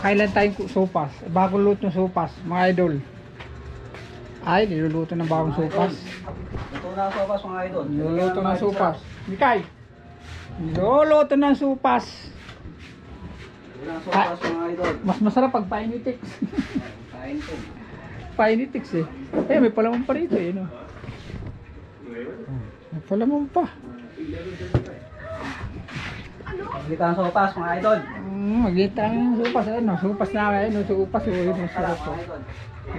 Kailan tayong sopas? Bagong luto ng sopas, mga idol. Ay, niluluto ng bagong sopas. Ito na ang sopas mga idol. Niluluto ng sopas. Mikay! Niluluto ng sopas. Sopas mga idol. Mas masarap pag painitix. Ko. painitix eh. Eh, may palamang pa rito eh, no? May palamang pa. Ito ang sopas mga idol. Mm, magkita ng sopas. Ano, sopas na eh. No, sopas. Oh, yun.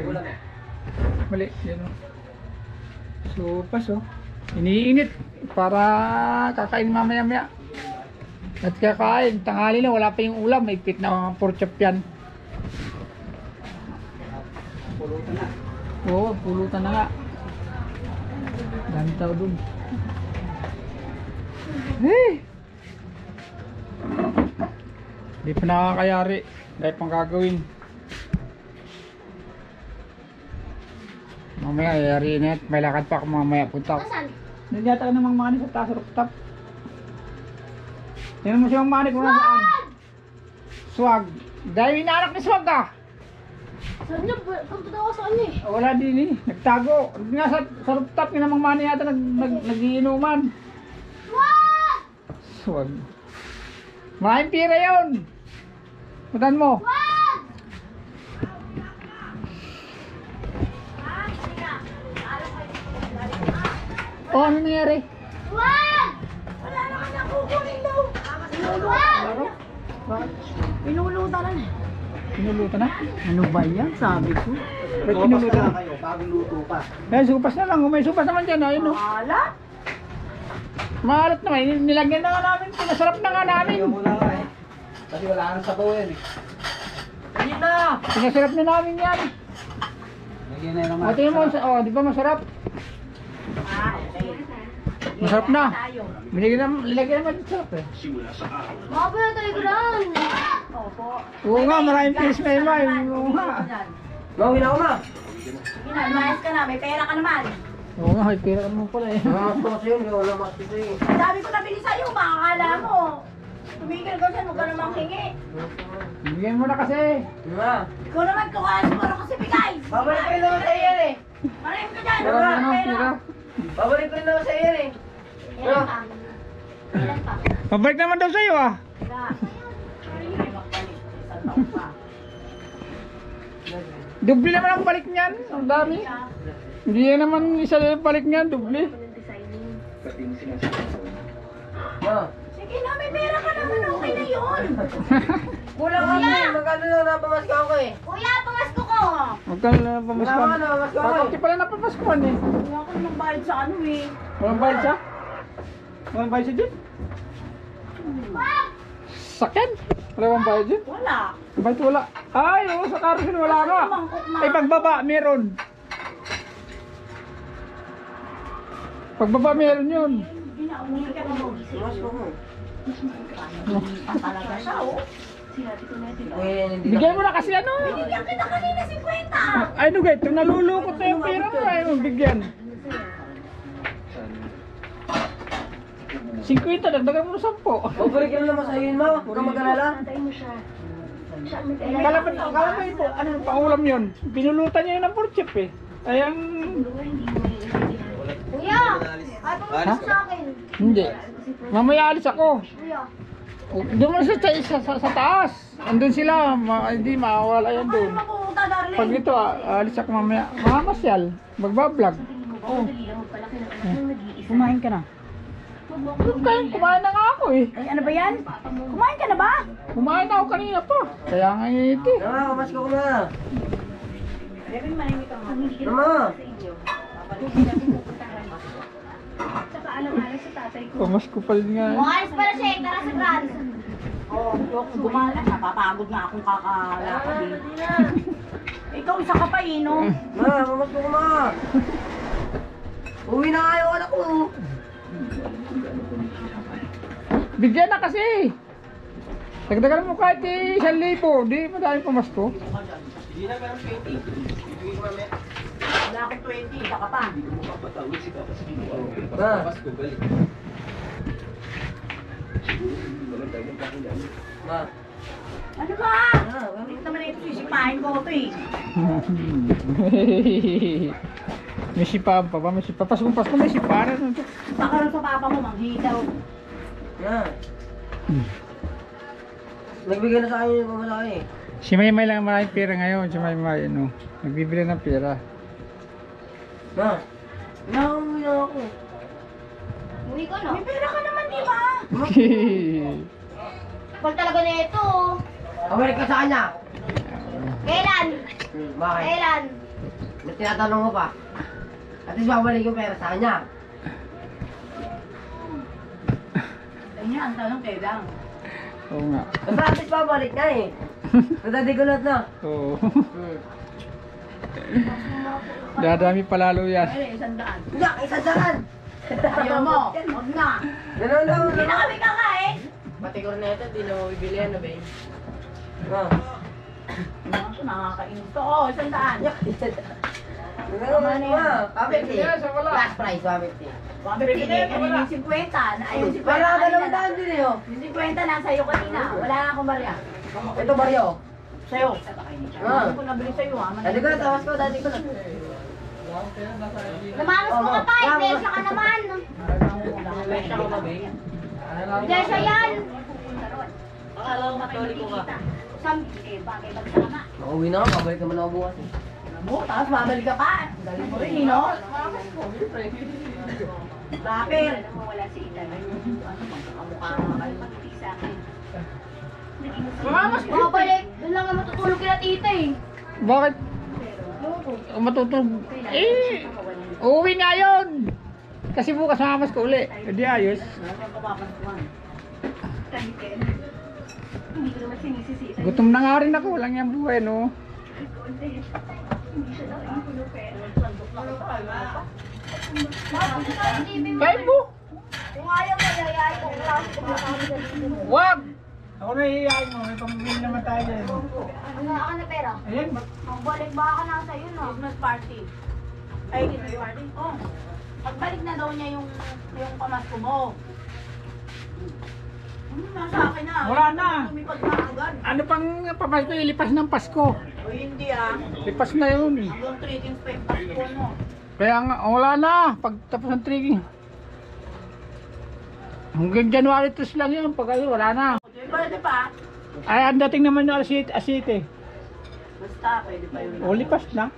Ulam eh. Mali, yan o. Sopas oh. Iniinit para kakain mamaya maya. At kakain, tanghali na wala pa yung ulam, may pit na mga pork chop yan. Pulutan na. Oo, pulutan na nga. Dami tao dun. Hey! Di pa nakakayari. Dahil pang gagawin. Mamaya, yari na. May lakad pa ako mamaya. Punta ako. Nandiyan yata ka namang mani sa taas rooftop. Tingnan mo si Mang Mani kung nasaan. Swag. Dahil inaanak ni Swag ah. Saan niya? Punta ako sa kanya eh. Wala din eh. Nagtago. Nga sa, sa rooftop ni namang mani yata nag, nag, nagiinuman. Wag! Swag. Maraming pira yun. Mutan mo. Wag! O, ano nangyari? Wag! Wala naman niyang kukunin daw. Wag! Pinulutan na eh. Pinulutan na? Ano ba yan? Sabi ko. Ba't pinulutan na na? kayo. Bagong luto pa. Eh, supas na lang. May supas naman dyan. Ayun o. Wala? Maalat naman. Nilagyan na nga namin. Pinasarap na nga namin. Ayaw mo na nga eh. Kasi wala nang sabaw yan eh. Ayun na! Pinasarap na namin yan. Lagyan na yun ng O, mo. O, di ba masarap? Ah, okay. Masarap na. Binigyan naman. Nilagyan naman. Sarap eh. Mababa na tayo graan. Opo. Oo nga. Maraming pinis na iba. Oo nga. Gawin na ako ma. Sige na, lumayas ka na. May pera ka naman. Oo nga. May pira naman pala eh. Mga tos yun. Na mas ito eh. Ang dami ko nabili sa'yo. Makakala mo. Tumigil ka dyan. Huwag ka namang hingi. Bigyan mo na kasi. Ma. Ikaw naman kuha. Siguro kasi bigay. Babalik ko rin naman sa iyo eh. Maraming ka dyan. Wala pera. Babalik ko rin naman sa iyo eh. Ilan pa? Ilan pa? Pabalik naman daw sa'yo ah. Wala. Dubli naman ang balik niyan. Ang dami. Hindi yan naman isa lang ang balik niyan. Dubli. Sige na, may pera ka naman. Okay na yun. Kulang ka Kuya. eh. Magkano lang napamaska ako eh. Kuya, pamasko ko. Ka na Wala ka na, mas ka Bakit pala napapaskuhan eh? Wala ko namang bayad sa ano eh. Walang bayad siya? Walang bayad siya dyan? Sakyan? Wala bang bayad dyan? Wala. Bayad wala. Ay, oo, sa Carousel wala ka. Na. Ay, pagbaba, meron. Pagbaba, meron yun. Ginauli ka na mo. Mas ko mo. Ang talaga siya, oh. Eh, hindi Bigyan mo na kasi ano. Bigyan kita kanina 50. Ay, no, ito nalulukot na yung pera mo. Ay, mo, bigyan. 50, dagdagan mo ng 10. Babalik ko naman sa iyo ma. Huwag kang mag-alala. Kala pa, kala pa ito, ano, pangulam yun. Pinulutan niya yun ng pork chip eh. Ay, akin. Hindi. Mamaya alis ako. Doon mo sa, sa, sa, sa taas. Andun sila. Ma, hindi, mawala yan doon. Pag ito, ah, alis ako mamaya. Makamasyal. Magbablog. Oh. Kumain ka na. Kumain, kumain na nga ako eh. Ay, ano ba yan? Kumain ka na ba? Kumain na ako kanina pa. Kaya nga ito eh. Ma, kamaska ko na. Bebe, manahimik ka nga. Ma. Tsaka alam-alam sa tatay ko. Pamaskupal nga eh. Umayos pala siya, tara sa grand. Oo, oh, gumala. Napapagod nga akong kakalakad eh. Ikaw, isa ka pa eh, no? Ma, kamaska ko ma. Uwi na nga yung anak ko. Bigyan na kasi. Dagdagan mo kahit eh, isang libo. Di madami pamasko. Hindi na meron 20. Ibigay ko mamaya. Wala akong 20, isa ka pa. Ma. Ma. Ano ba? Ah, Hindi naman ito sisipahin ko ito eh. may sipa pa ba? May sipa. Paskong Pasko may sipa rin. Baka sa papa mo, manghitaw. Yan. Nagbigay na sa akin yung mamalaki eh. Si Maymay lang ang maraming pera ngayon. Si Maymay, ano, nagbibili ng pera. Na. Nakakamuwi na ako. Uwi ko, no? May pera ka naman, di ba? Kapal talaga na ito. Pabalik ka sa kanya. Kailan? Hmm, bakit? Kailan? May tinatanong mo pa. At least babalik yung pera sa kanya. Yan, ang tanong kailan. Oo nga. Basta at least babalik na eh. Nadadikulot na. Oo. Hmm. Dadami palalo yan. Ay, isang daan. Yak, isa dyan! Ayaw mo, huwag na. Gano'n lang. Hindi na kami kakain. Pati corneta, di na mabibili ano ba yun? Ah. Ano, nakakainis to. Oh, isang daan. Gano'n lang ma. Kapit eh. Last price, kapit. Bakit hindi? Kanina yung 50. na- Ay, yung 50. Para dalawang na. daan din eh oh. Yung 50 nasa iyo kanina. Wala na akong barya. Ito Mario. Sa'yo. Ah. Hindi ko nabili sa'yo ah. Dati ko na, tawas ko, dati ko na. Namamas mo ka pa, iglesia ka naman. Iglesia yan. Akala ko matoliko ka. Sam, eh, bagay magsama. Makauwi na ako, babalik naman ako bukas eh. Mo, tapos babalik ka pa. Galing mo rin, eh, no? Mo, wala si Ethan. Kamukha nga kayo pagkiti sa akin. Mamamas Bumabalik. Doon lang nga matutulog kila tita eh. Bakit? Matutulog. Eh, uuwi nga yun. Kasi bukas mamas ko uli. Hindi ayos. Naman sinisisi. Gutom na nga rin ako. Walang yung buhay, no? Kain mo. Kung ayaw mo, ko. Wag! Ako na iiyain mo. May pamilya naman tayo dyan. Ano ako na pera? Ayan, Magbalik ba ka na sa'yo, no? Christmas party. Ay, Christmas party? Oh. Pagbalik na daw niya yung yung pamasko mo. Hmm, nasa akin na. Wala na. Tumipag na agad. ano pang papasko? Ilipas ng Pasko. O hindi ah. Lipas na yun. Hanggang trading pa yung Pasko mo. Kaya nga, wala na. Pag tapos ng trigging. Hanggang January 3 lang yun. Pag ano, wala na. Pwede pa. Ay, ang dating naman yung asit, asite. Basta, pwede pa yun. O, lipas na.